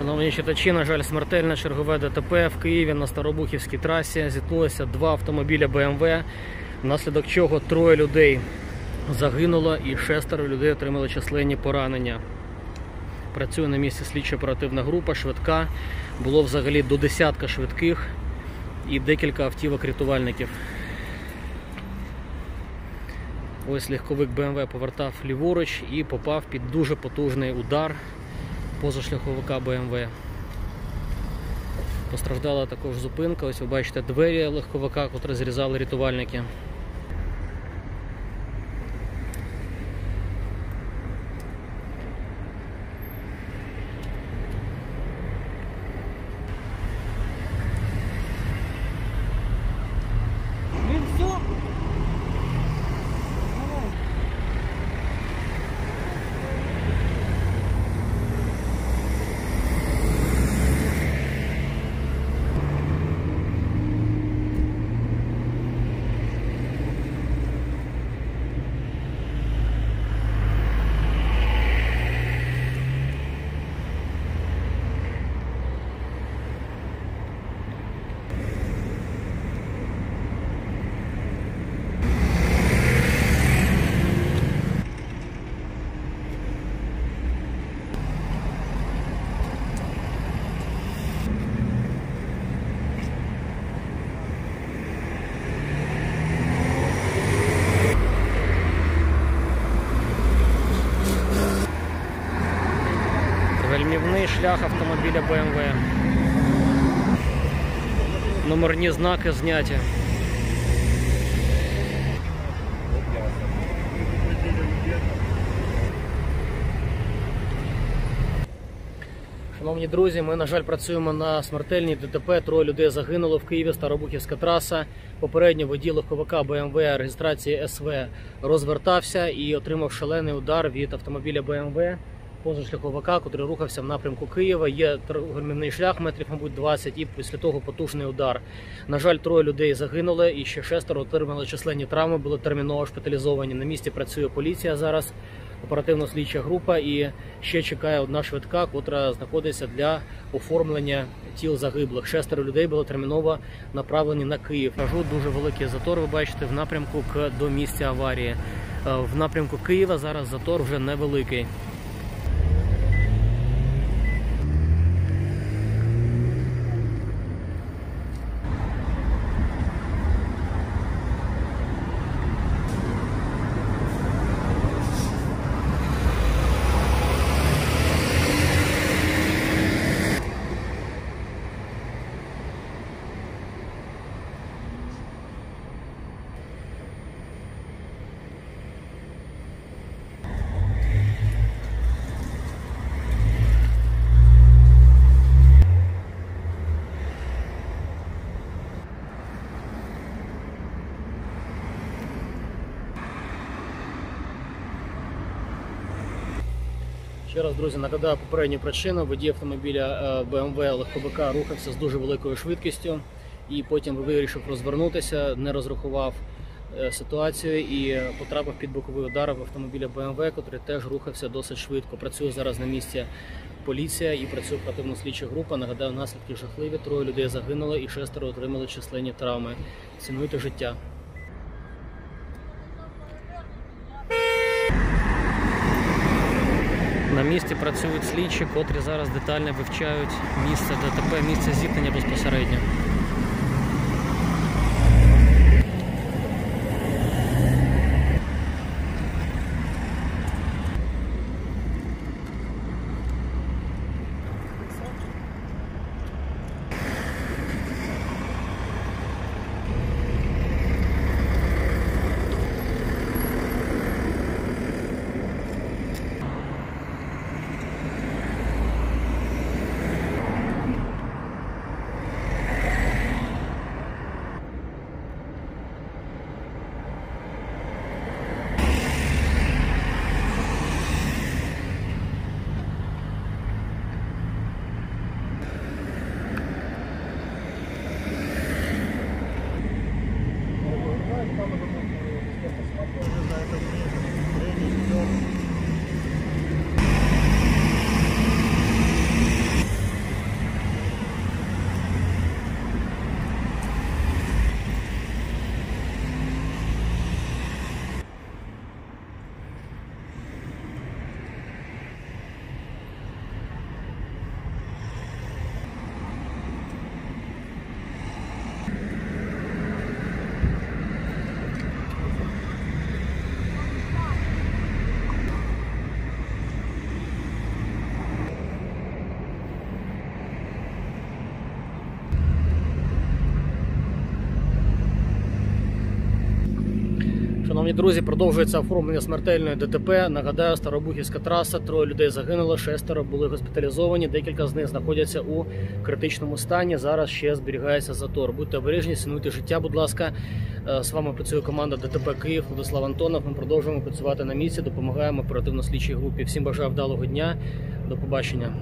Шановні читачі, на жаль, смертельне чергове ДТП в Києві на Старобухівській трасі зіткнулися два автомобіля БМВ, внаслідок чого троє людей загинуло і шестеро людей отримали численні поранення. Працює на місці слідчо-оперативна група, швидка. Було взагалі до десятка швидких і декілька автівок рятувальників. Ось легковик БМВ повертав ліворуч і попав під дуже потужний удар позашляховика БМВ. Постраждала також зупинка. Ось ви бачите двері легковика, котрі зрізали рятувальники. Гальмівний шлях автомобіля БМВ. Номерні знаки зняті. Шановні друзі, ми, на жаль, працюємо на смертельній ДТП. Троє людей загинуло в Києві, Старобухівська траса. Попередньо водій легковика БМВ реєстрації СВ розвертався і отримав шалений удар від автомобіля БМВ позашляховика, котрий рухався в напрямку Києва. Є гальмівний шлях метрів, мабуть, 20, і після того потужний удар. На жаль, троє людей загинули, і ще шестеро отримали численні травми, були терміново шпиталізовані. На місці працює поліція зараз, оперативно-слідча група, і ще чекає одна швидка, котра знаходиться для оформлення тіл загиблих. Шестеро людей було терміново направлені на Київ. Кажу, дуже великий затор. Ви бачите в напрямку до місця аварії. Е, В напрямку Києва зараз затор вже невеликий. Ще раз, друзі, нагадаю попередню причину. Водій автомобіля е, BMW легковика рухався з дуже великою швидкістю і потім вирішив розвернутися, не розрахував е, ситуацію і потрапив під боковий удар в автомобіля BMW, який теж рухався досить швидко. Працює зараз на місці поліція і працює оперативно слідча група. Нагадаю, наслідки жахливі. Троє людей загинуло і шестеро отримали численні травми. Цінуйте життя. На місці працюють слідчі, котрі зараз детально вивчають місце ДТП, місце зіткнення безпосередньо. Шановні друзі, продовжується оформлення смертельної ДТП. Нагадаю, Старобухівська траса. Троє людей загинуло, шестеро були госпіталізовані. Декілька з них знаходяться у критичному стані. Зараз ще зберігається затор. Будьте обережні, цінуйте життя. Будь ласка, Е, з вами працює команда ДТП Київ. Владислав Антонов. Ми продовжуємо працювати на місці. Допомагаємо оперативно-слідчій групі. Всім бажаю вдалого дня. До побачення.